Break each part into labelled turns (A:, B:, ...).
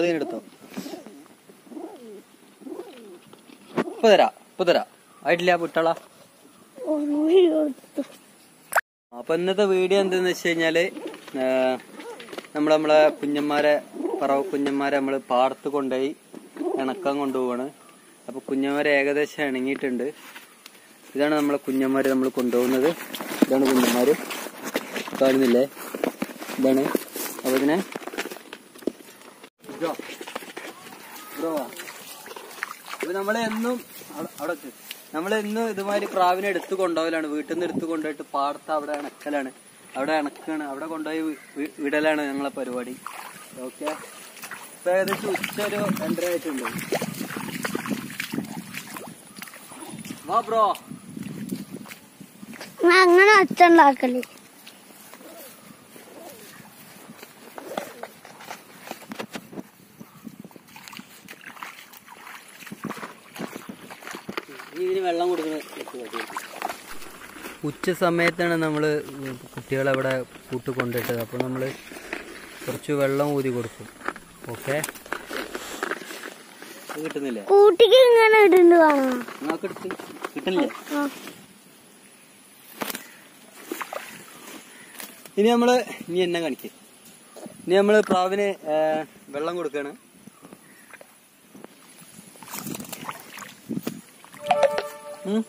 A: നിന്ന് എടുത്തോ? ഇപ്പൊ തരാ ഇപ്പൊ തരാ ആയിട്ടില്ല പുട്ടള അപ്പൊ ഇന്നത്തെ വീഡിയോ എന്താന്ന് വെച്ച് കഴിഞ്ഞാൽ നമ്മൾ നമ്മളെ കുഞ്ഞന്മാരെ പറവ കുഞ്ഞന്മാരെ നമ്മൾ പാടത്ത് കൊണ്ടുപോയി ഇണക്കാൻ കൊണ്ടുപോവാണ്. അപ്പൊ കുഞ്ഞന്മാരെ ഏകദേശം ഇണങ്ങിയിട്ടുണ്ട്. ഇതാണ് നമ്മളെ കുഞ്ഞന്മാര് നമ്മൾ കൊണ്ടുപോകുന്നത്. ഇതാണ് കുഞ്ഞന്മാര്. കാണുന്നില്ലേ? ഇതാണ്. അപ്പൊ ഇതിനെ ബ്രോ ബ്രോ അപ്പൊ നമ്മളെ എന്നും അവിടെ-. നമ്മളെന്നും ഇതുമാതിരി പ്രാവിനെ എടുത്തു കൊണ്ടുപോകലാണ്. വീട്ടിൽ നിന്ന് എടുത്തു കൊണ്ടുപോയിട്ട് പാടത്ത് അവിടെ അണക്കലാണ്. അവിടെ അണക്കാണ്. അവിടെ കൊണ്ടുപോയി വിടലാണ് ഞങ്ങളെ പരിപാടി. ഓക്കെ? ഇപ്പൊ ഏകദേശം ഉച്ച ഒരു രണ്ടര ആയിട്ടുണ്ട്. വാ ബ്രോ.
B: അങ്ങനെ അച്ഛൻ ഉണ്ടാക്കൽ
A: നീ വെള്ളം കൊടുക്കുന്നത് ഉച്ച സമയത്താണ് നമ്മൾ കുട്ടികളെ അവിടെ കൂട്ട് കൊണ്ടിട്ടത് അപ്പോൾ നമ്മൾ കുറച്ച് വെള്ളം ഊതി കൊടുക്കും. ഓക്കെ? കിട്ടുന്നില്ലേ?
B: കൂട്ടിക്ക് ഇങ്ങനെ
A: കിട്ടുന്നില്ലേ. ഇനി നമ്മൾ ഇനി എന്നെ കാണിക്കേ. ഇനി നമ്മൾ പ്രാവിന് വെള്ളം കൊടുക്കാണ്. ഉം.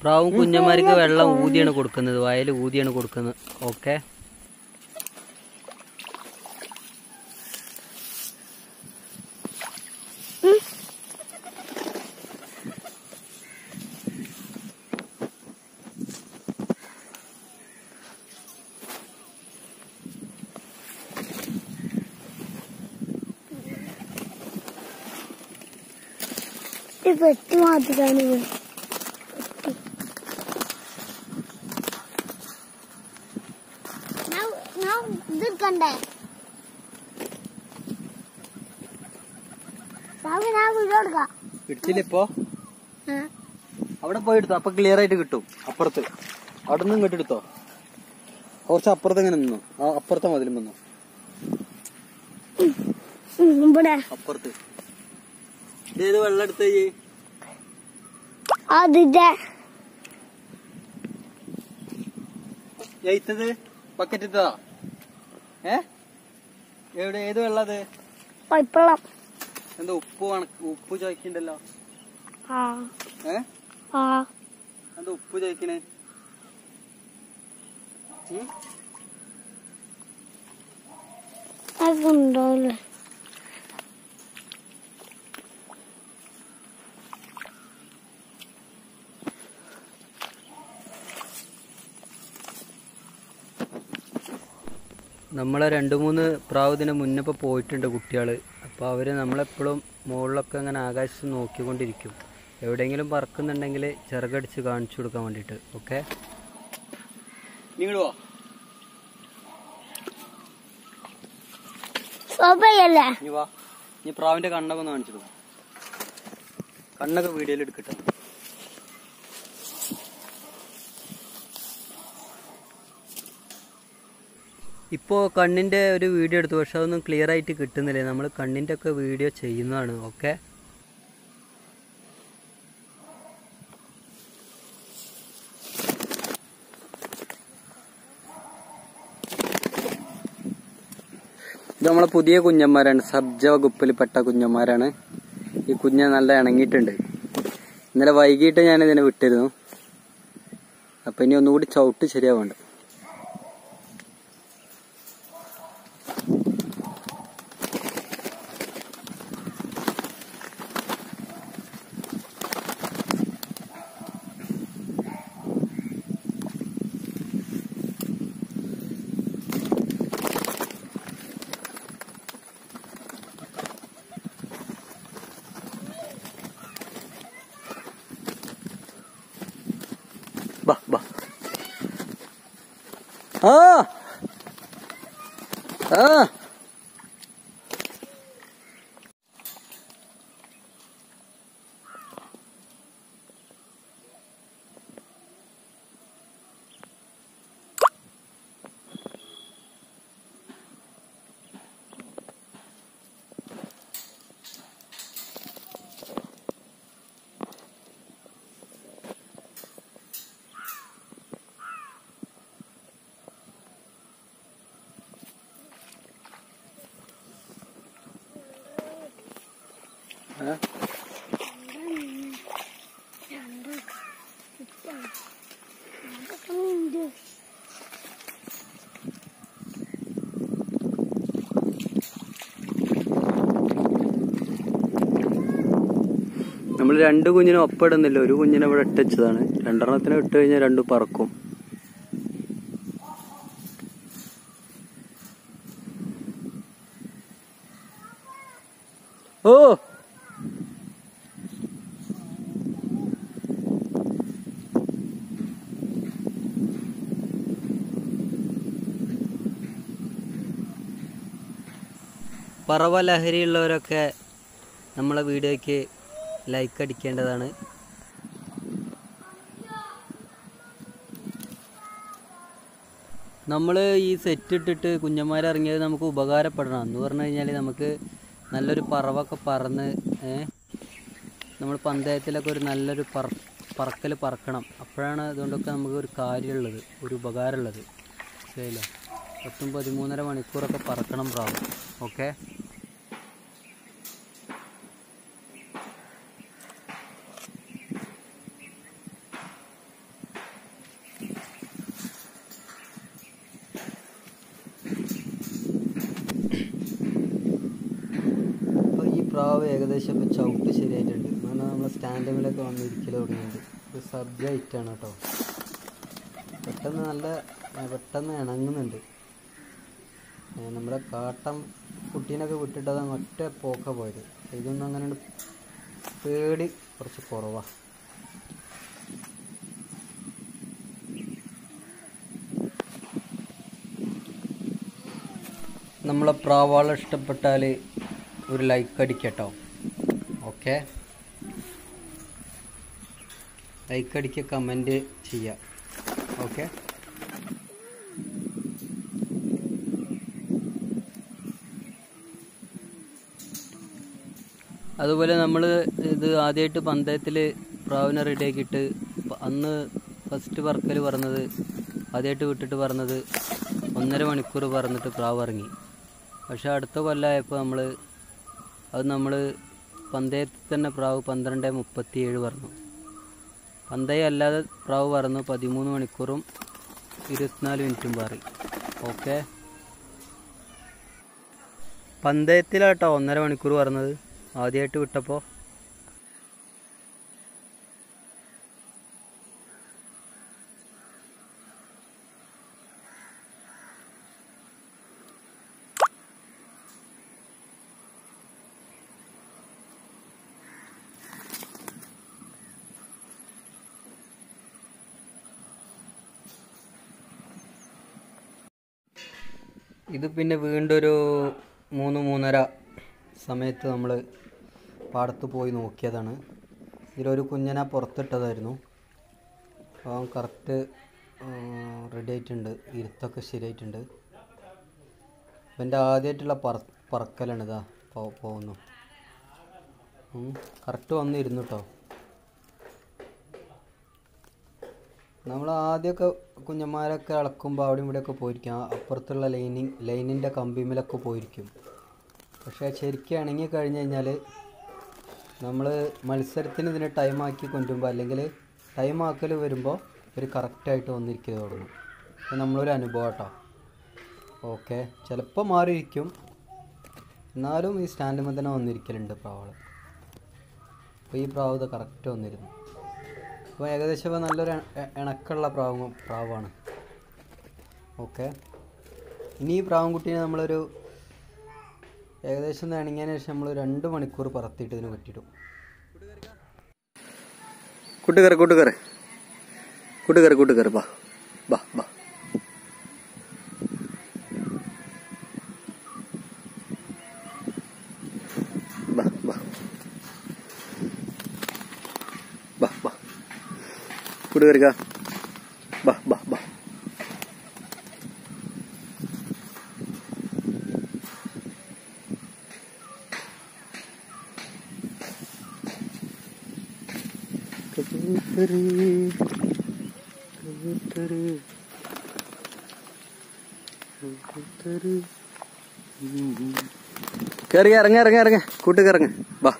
A: പ്രാവും കുഞ്ഞന്മാർക്ക് വെള്ളം ഊതിയാണ് കൊടുക്കുന്നത്. വയൽ ഊതിയാണ് കൊടുക്കുന്നത്. ഓക്കെ
B: ഇത്.
A: പിടിച്ചില്ലിപ്പോ
B: ആ.
A: അവിടെ പോയി എടുത്തോ അപ്പൊ ക്ലിയർ ആയിട്ട് കിട്ടും അപ്പുറത്ത്. അവിടെ നിന്നും ഇങ്ങോട്ട് എടുത്തോ. കുറച്ച് അപ്പുറത്ത് ഇങ്ങനെ നിന്നു. ആ അപ്പുറത്തെ മതിലും വന്നു അപ്പുറത്ത്. ഇതേത് വെള്ളം എടുത്തേ
B: അതിന്റെ
A: ജയിച്ചത് ബക്കറ്റ് ഇട്ടതാ. ഏ? എവിടെ? ഏത് വെള്ളത്?
B: പൈപ്പള്ളം
A: എന്താ ഉപ്പ് ഉപ്പ് ചോദിക്കണ്ടല്ലോ ഏ?
B: ആ.
A: എന്താ ഉപ്പ് ചോദിക്കണേ ഉം? നമ്മളെ രണ്ട് മൂന്ന് പ്രാവതിന് മുന്നേ പോയിട്ടുണ്ട് കുട്ടികൾ അപ്പോൾ അവർ നമ്മളെപ്പോഴും മുകളിലൊക്കെ അങ്ങനെ ആകാശത്ത് നോക്കിക്കൊണ്ടിരിക്കും. എവിടെയെങ്കിലും പറക്കുന്നുണ്ടെങ്കിൽ ചിറകടിച്ച് കാണിച്ചു കൊടുക്കാൻ വേണ്ടിയിട്ട്. ഓക്കെ? ഇനി പ്രാവിന്റെ കണ്ണൊക്കെ ഒന്ന് കാണിച്ചിടും കണ്ണൊക്കെ വീഡിയോയിൽ എടുക്കട്ടെ. ഇപ്പോൾ കണ്ണിന്റെ ഒരു വീഡിയോ എടുത്തു പക്ഷെ അതൊന്നും ക്ലിയർ ആയിട്ട് കിട്ടുന്നില്ല. നമ്മൾ കണ്ണിന്റെ ഒക്കെ വീഡിയോ ചെയ്യുന്നതാണ് ഓക്കെ ഇത് നമ്മളെ പുതിയ കുഞ്ഞന്മാരാണ്. സബ്ജ വകുപ്പിൽപ്പെട്ട കുഞ്ഞന്മാരാണ്. ഈ കുഞ്ഞ നല്ല ഇണങ്ങിയിട്ടുണ്ട്. ഇന്നലെ വൈകിട്ട് ഞാൻ ഇതിനെ വിട്ടിരുന്നു. അപ്പം ഇനി ഒന്നുകൂടി ചവിട്ട് ശരിയാവുണ്ട്. 啊啊。നമ്മൾ രണ്ട് കുഞ്ഞിനെ ഒപ്പിടുന്നില്ല. ഒരു കുഞ്ഞിനെ ഇവിടെ ഇട്ടുവച്ചതാണ് രണ്ടെണ്ണത്തിന് ഇട്ട് കഴിഞ്ഞാൽ രണ്ടു പറക്കും. ഓ! പറവ ലഹരിയുള്ളവരൊക്കെ നമ്മളെ വീഡിയോയ്ക്ക് ലൈക്ക് അടിക്കേണ്ടതാണ്. നമ്മൾ ഈ സെറ്റ് ഇട്ടിട്ട് കുഞ്ഞന്മാരിറങ്ങിയത് നമുക്ക് ഉപകാരപ്പെടണം. എന്ന് പറഞ്ഞു കഴിഞ്ഞാൽ നമുക്ക് നല്ലൊരു പറവൊക്കെ പറന്ന് നമ്മൾ പന്തയത്തിലൊക്കെ ഒരു നല്ലൊരു പറ പറക്കൽ പറക്കണം. അപ്പോഴാണ് അതുകൊണ്ടൊക്കെ നമുക്ക് ഒരു കാര്യമുള്ളത് ഒരു ഉപകാരമുള്ളത്. ശരിയല്ലോ? പത്തും പതിമൂന്നര മണിക്കൂറൊക്കെ പറക്കണം പ്രാവ് ഓക്കെ അപ്പോൾ ഈ ഇപ്പോൾ ചവിട്ട് ശരിയായിട്ടുണ്ട്. കാരണം നമ്മൾ സ്റ്റാൻഡിങ്ങിലൊക്കെ വന്ന് ഇരിക്കൽ തുടങ്ങിയത്. ഇത് സബ്ജ ഐറ്റാണ് കേട്ടോ. പെട്ടെന്ന് നല്ല പെട്ടെന്ന് ഇണങ്ങുന്നുണ്ട്. നമ്മുടെ കാട്ടം കുട്ടീനൊക്കെ വിട്ടിട്ട് ഒറ്റ പോക്ക പോയത്. ഇതൊന്നും അങ്ങനെ പേടി കുറച്ച് കുറവാ. നമ്മളെ പ്രാവാളം ഇഷ്ടപ്പെട്ടാൽ ഒരു ലൈക്ക് അടിക്കട്ടോ ഓക്കെ. ലൈക്ക് അടിക്കുക കമന്റ് ചെയ്യുക. ഓക്കെ. അതുപോലെ നമ്മൾ ഇത് ആദ്യമായിട്ട് പന്തയത്തിൽ പ്രാവിനെ റെഡിയാക്കിയിട്ട് അന്ന് ഫസ്റ്റ് വർക്കൽ പറഞ്ഞത് ആദ്യമായിട്ട് വിട്ടിട്ട് പറഞ്ഞത് ഒന്നര മണിക്കൂർ പറഞ്ഞിട്ട് പ്രാവ് ഇറങ്ങി. പക്ഷെ അടുത്ത കൊല്ലമായപ്പോൾ നമ്മൾ അത് നമ്മൾ പന്തയത്തിൽ തന്നെ പ്രാവ് പന്ത്രണ്ട് മുപ്പത്തി ഏഴ് പറഞ്ഞു. പന്തയം അല്ലാതെ പ്രാവ് പറഞ്ഞു പതിമൂന്ന് മണിക്കൂറും ഇരുപത്തിനാല് മിനിറ്റും പാറി. ഓക്കെ? പന്തയത്തിലാട്ടോ ഒന്നര മണിക്കൂർ പറഞ്ഞത് ആദ്യമായിട്ട് വിട്ടപ്പോൾ ഇത് പിന്നെ വീണ്ടും ഒരു മൂന്ന് മൂന്നര സമയത്ത് നമ്മൾ പാടത്ത് പോയി നോക്കിയതാണ്. ഇതിലൊരു കുഞ്ഞനെ പുറത്തിട്ടതായിരുന്നു. അവൻ കറക്റ്റ് റെഡി ആയിട്ടുണ്ട് ഇരുത്തൊക്കെ ശരിയായിട്ടുണ്ട്. ഇവന്റെ ആദ്യമായിട്ടുള്ള പറ പറക്കലാണിതാ പോകുന്നു കറക്റ്റ് വന്നിരുന്നു കേട്ടോ നമ്മൾ ആദ്യമൊക്കെ കുഞ്ഞന്മാരൊക്കെ അളക്കുമ്പോൾ അവിടെയും ഇവിടെയൊക്കെ പോയിരിക്കും. അപ്പുറത്തുള്ള ലൈനിങ് ലൈനിന്റെ കമ്പിമിലൊക്കെ പോയിരിക്കും. പക്ഷേ ശരിക്കും ഇണങ്ങി കഴിഞ്ഞ് കഴിഞ്ഞാൽ നമ്മൾ മത്സരത്തിന് ഇതിനെ ടൈമാക്കി കൊണ്ടുവരുമ്പോൾ അല്ലെങ്കിൽ ടൈം ആക്കൽ വരുമ്പോൾ ഒരു കറക്റ്റായിട്ട് വന്നിരിക്കുക തുടങ്ങും. അപ്പം നമ്മളൊരു അനുഭവം കേട്ടോ ഓക്കെ ചിലപ്പോൾ മാറിയിരിക്കും. എന്നാലും ഈ സ്റ്റാൻഡ് തന്നെ വന്നിരിക്കലുണ്ട് പ്രാവൾ. അപ്പോൾ ഈ പ്രാവ് ഇത് കറക്റ്റ് വന്നിരുന്നു. അപ്പോൾ ഏകദേശം നല്ലൊരു ഇണക്കുള്ള പ്രാവും പ്രാവാണ്. ഓക്കെ. ഇനി ഈ പ്രാവും പ്രാവൻകുട്ടീനെ നമ്മളൊരു ഏകദേശം ഇണങ്ങിയതിന് ശേഷം നമ്മൾ രണ്ട് മണിക്കൂർ പറത്തിയിട്ട് ഇതിന് പറ്റിയിടും. കൂട്ടുകാരെ കൂട്ടുകാരെ. കൂട്ടുകാരെ കൂട്ടുകാരെ ബാ ബാ ബാ ബാ ബാ ബാ കൂട്ടുകാരിക്ക ബാ ബാ ബാ. കബൂത്തര് കബൂത്തര് ഇറങ്ങ ഇറങ്ങ ഇറങ്ങ. കൂട്ടുകാരങ്ങ ബാ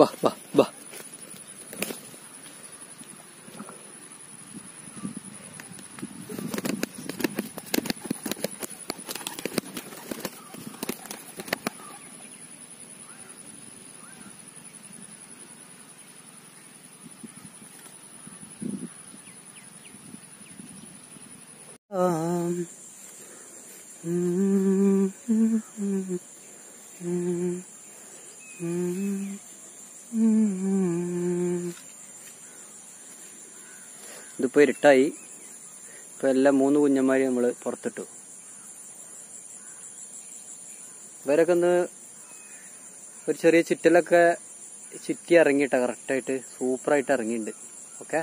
A: വാ വാ വാ ആം. ഇതിപ്പോ ഇരുട്ടായി. ഇപ്പൊ എല്ലാ മൂന്ന് കുഞ്ഞന്മാരെ നമ്മൾ പുറത്തിട്ടു. ഇവരൊക്കെ ഒന്ന് ഒരു ചെറിയ ചുറ്റലൊക്കെ ചുറ്റി ഇറങ്ങിയിട്ട കറക്റ്റായിട്ട് സൂപ്പറായിട്ട് ഇറങ്ങിയിട്ടുണ്ട്. ഓക്കെ